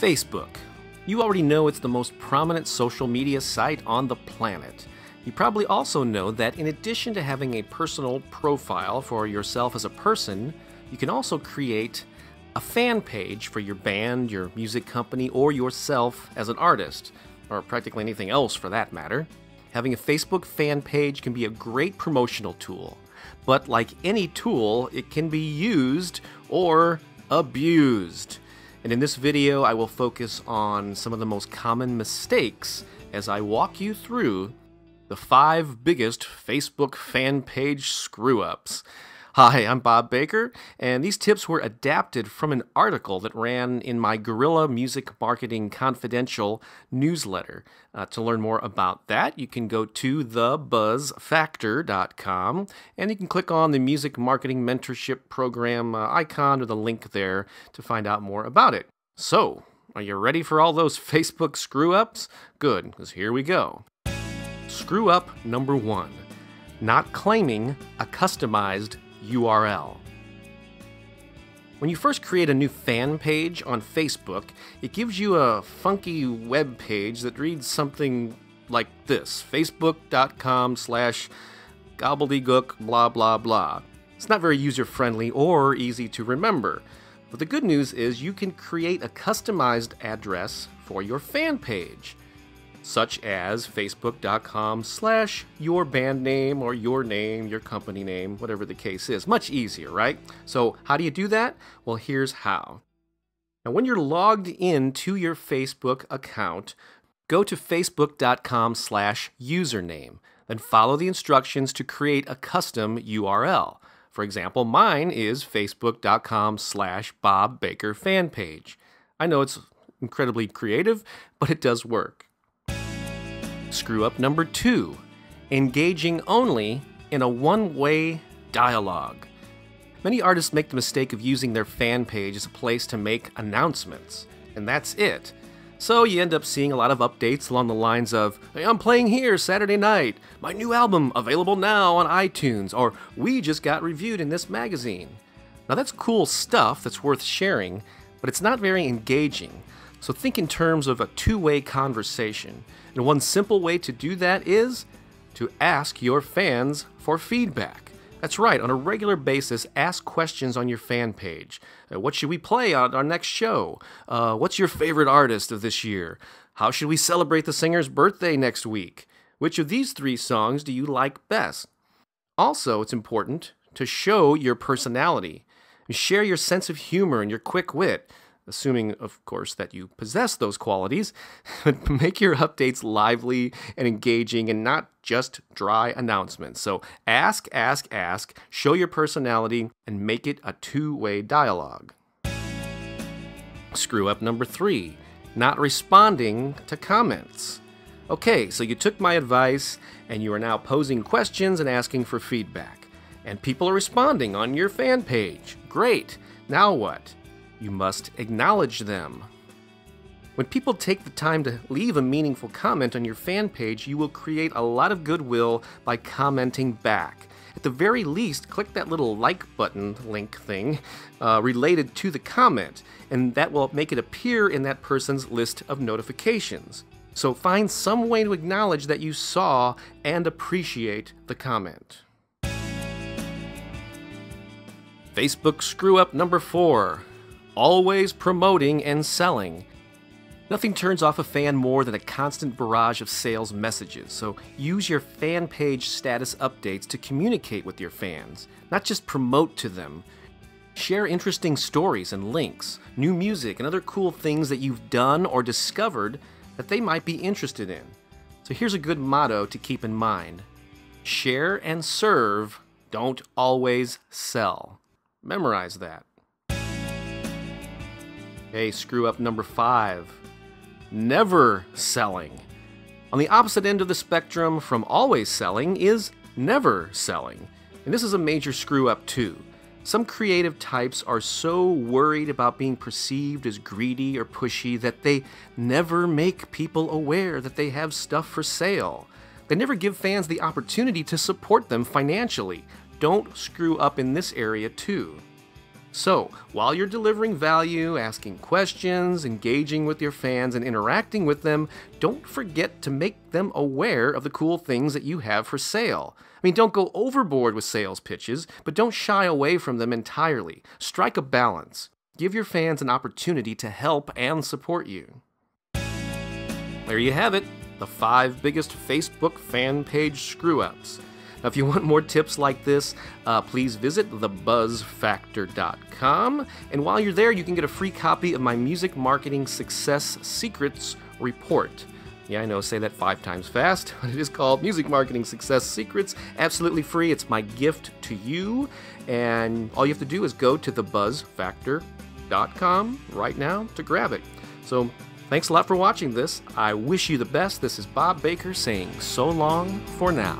Facebook. You already know it's the most prominent social media site on the planet. You probably also know that in addition to having a personal profile for yourself as a person, you can also create a fan page for your band, your music company, or yourself as an artist, or practically anything else for that matter. Having a Facebook fan page can be a great promotional tool, but like any tool, it can be used or abused. And in this video, I will focus on some of the most common mistakes as I walk you through the five biggest Facebook fan page screw ups. Hi, I'm Bob Baker, and these tips were adapted from an article that ran in my Guerrilla Music Marketing Confidential newsletter. Uh, to learn more about that, you can go to thebuzzfactor.com and you can click on the Music Marketing Mentorship Program uh, icon or the link there to find out more about it. So, are you ready for all those Facebook screw ups? Good, because here we go. Screw up number one not claiming a customized URL. When you first create a new fan page on Facebook, it gives you a funky web page that reads something like this facebook.com slash gobbledygook blah blah blah. It's not very user friendly or easy to remember. But the good news is you can create a customized address for your fan page such as facebook.com slash your band name or your name, your company name, whatever the case is. Much easier, right? So how do you do that? Well, here's how. Now, when you're logged in to your Facebook account, go to facebook.com slash username, then follow the instructions to create a custom URL. For example, mine is facebook.com slash Bob Baker fan page. I know it's incredibly creative, but it does work. Screw up number two engaging only in a one way dialogue. Many artists make the mistake of using their fan page as a place to make announcements, and that's it. So you end up seeing a lot of updates along the lines of, hey, I'm playing here Saturday night, my new album available now on iTunes, or we just got reviewed in this magazine. Now that's cool stuff that's worth sharing, but it's not very engaging. So think in terms of a two way conversation. And one simple way to do that is to ask your fans for feedback. That's right, on a regular basis, ask questions on your fan page. Uh, what should we play on our next show? Uh, what's your favorite artist of this year? How should we celebrate the singer's birthday next week? Which of these three songs do you like best? Also, it's important to show your personality. Share your sense of humor and your quick wit assuming, of course, that you possess those qualities, but make your updates lively and engaging and not just dry announcements. So ask, ask, ask, show your personality, and make it a two way dialogue. Screw up number three not responding to comments. Okay, so you took my advice and you are now posing questions and asking for feedback. And people are responding on your fan page. Great. Now what? You must acknowledge them. When people take the time to leave a meaningful comment on your fan page, you will create a lot of goodwill by commenting back. At the very least, click that little like button link thing uh, related to the comment, and that will make it appear in that person's list of notifications. So find some way to acknowledge that you saw and appreciate the comment. Facebook screw up number four always promoting and selling. Nothing turns off a fan more than a constant barrage of sales messages, so use your fan page status updates to communicate with your fans, not just promote to them. Share interesting stories and links, new music, and other cool things that you've done or discovered that they might be interested in. So here's a good motto to keep in mind Share and serve, don't always sell. Memorize that. Okay, screw up number five never selling. On the opposite end of the spectrum from always selling is never selling. And this is a major screw up too. Some creative types are so worried about being perceived as greedy or pushy that they never make people aware that they have stuff for sale. They never give fans the opportunity to support them financially. Don't screw up in this area too. So, while you're delivering value, asking questions, engaging with your fans, and interacting with them, don't forget to make them aware of the cool things that you have for sale. I mean, don't go overboard with sales pitches, but don't shy away from them entirely. Strike a balance. Give your fans an opportunity to help and support you. There you have it the five biggest Facebook fan page screw ups. Now, if you want more tips like this, uh, please visit thebuzzfactor.com. And while you're there, you can get a free copy of my Music Marketing Success Secrets Report. Yeah, I know, say that five times fast. It is called Music Marketing Success Secrets. Absolutely free. It's my gift to you. And all you have to do is go to thebuzzfactor.com right now to grab it. So thanks a lot for watching this. I wish you the best. This is Bob Baker saying so long for now.